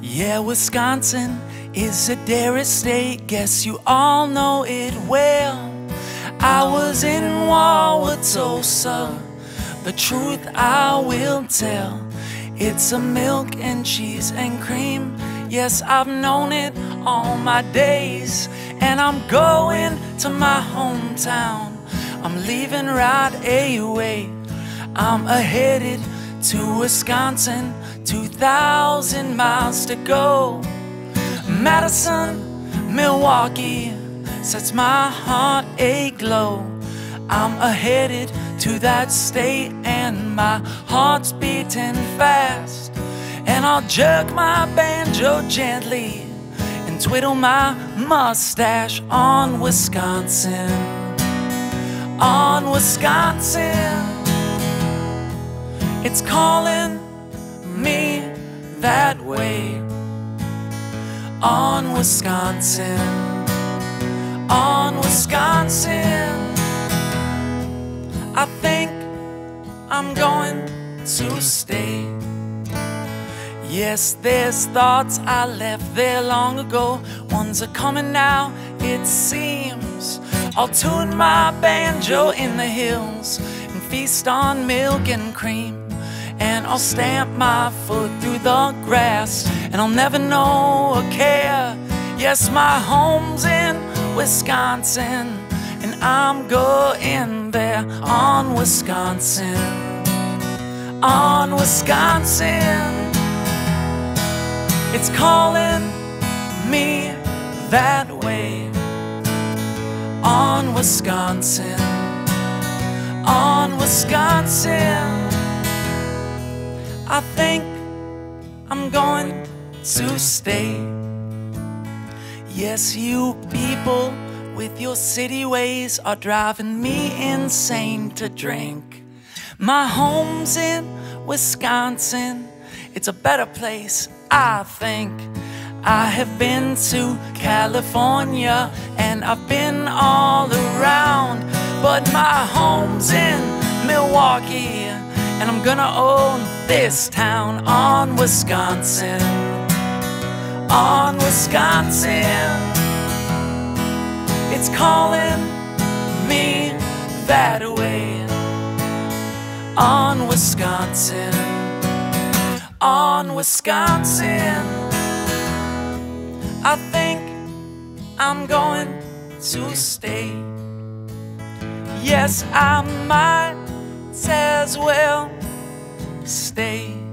Yeah, Wisconsin is a dairy state. Guess you all know it well. I was in Wauwatosa. The truth I will tell. It's a milk and cheese and cream. Yes, I've known it all my days. And I'm going to my hometown. I'm leaving right away. I'm a headed to Wisconsin, 2,000 miles to go. Madison, Milwaukee sets my heart aglow. I'm headed to that state and my heart's beating fast. And I'll jerk my banjo gently and twiddle my mustache on Wisconsin. On Wisconsin, it's calling me that way. On Wisconsin, on Wisconsin. I think I'm going to stay. Yes, there's thoughts I left there long ago. Ones are coming now, it seems. I'll tune my banjo in the hills and feast on milk and cream. And I'll stamp my foot through the grass, and I'll never know a care. Yes, my home's in Wisconsin, and I'm going there on Wisconsin. On Wisconsin. It's calling me that way on Wisconsin, on Wisconsin. I think I'm going to stay. Yes, you people with your city ways are driving me insane to drink. My home's in Wisconsin, it's a better place, I think. I have been to California and I've been all around, but my home's in Milwaukee, and I'm gonna own this town on Wisconsin. On Wisconsin, it's calling me that way. On Wisconsin, on Wisconsin. I think I'm going to stay. Yes, I might as well stay.